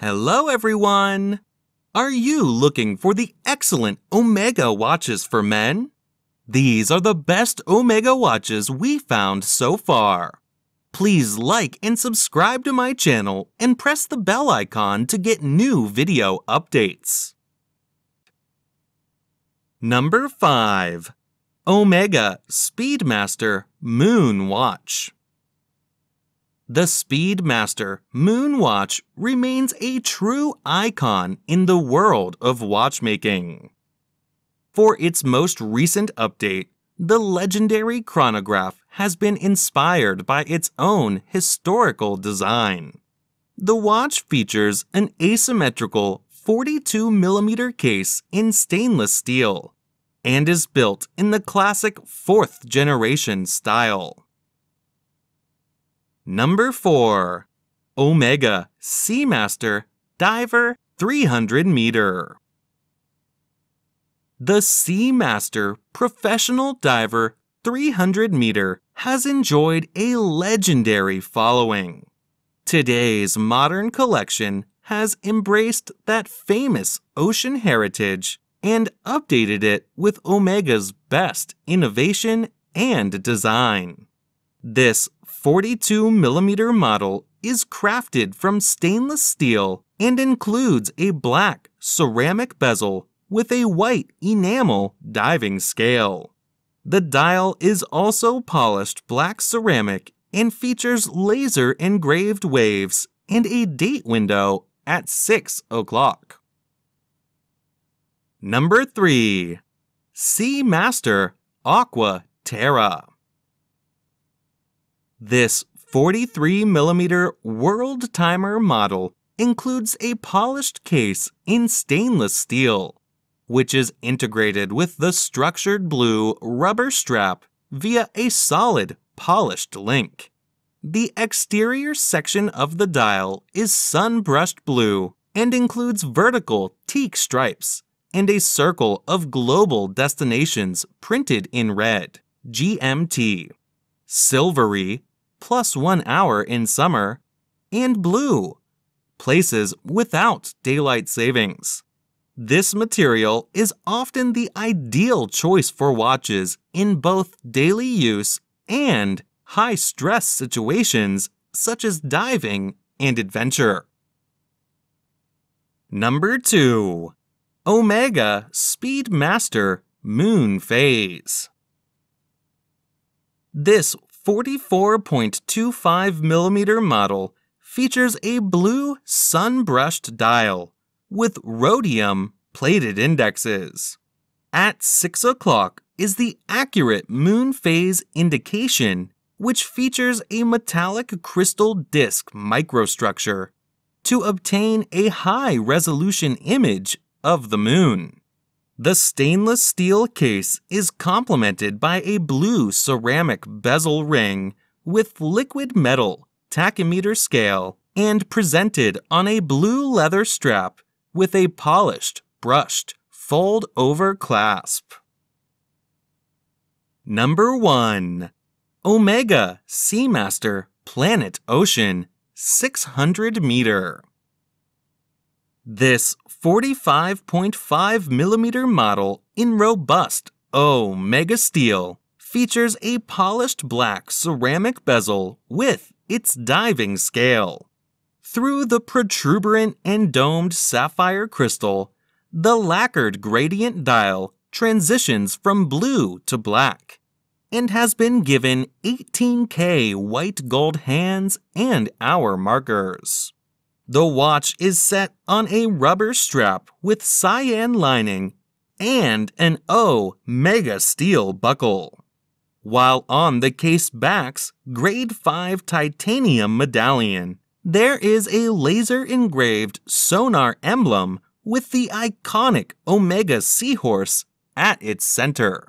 Hello, everyone! Are you looking for the excellent Omega watches for men? These are the best Omega watches we found so far. Please like and subscribe to my channel and press the bell icon to get new video updates. Number 5. Omega Speedmaster Moon Watch the Speedmaster Moonwatch remains a true icon in the world of watchmaking. For its most recent update, the legendary chronograph has been inspired by its own historical design. The watch features an asymmetrical 42mm case in stainless steel and is built in the classic 4th generation style. Number 4. Omega Seamaster Diver 300 meter. The Seamaster Professional Diver 300 meter has enjoyed a legendary following. Today's modern collection has embraced that famous ocean heritage and updated it with Omega's best innovation and design. This 42mm model is crafted from stainless steel and includes a black ceramic bezel with a white enamel diving scale. The dial is also polished black ceramic and features laser engraved waves and a date window at 6 o'clock. Number 3. Seamaster Aqua Terra. This 43mm World Timer model includes a polished case in stainless steel, which is integrated with the structured blue rubber strap via a solid polished link. The exterior section of the dial is sun-brushed blue and includes vertical teak stripes and a circle of global destinations printed in red, GMT. Silvery plus one hour in summer, and blue, places without daylight savings. This material is often the ideal choice for watches in both daily use and high stress situations such as diving and adventure. Number 2. Omega Speedmaster Moon Phase. This 44.25 millimeter model features a blue sun-brushed dial with rhodium plated indexes. At 6 o'clock is the accurate moon phase indication, which features a metallic crystal disc microstructure to obtain a high resolution image of the moon. The stainless steel case is complemented by a blue ceramic bezel ring with liquid metal tachymeter scale and presented on a blue leather strap with a polished, brushed, fold-over clasp. Number 1. Omega Seamaster Planet Ocean 600 meter. This 45.5 millimeter model in robust oh, Omega steel features a polished black ceramic bezel with its diving scale. Through the protuberant and domed sapphire crystal, the lacquered gradient dial transitions from blue to black and has been given 18K white gold hands and hour markers. The watch is set on a rubber strap with cyan lining and an O Mega Steel buckle. While on the case back's grade 5 titanium medallion, there is a laser engraved sonar emblem with the iconic Omega Seahorse at its center.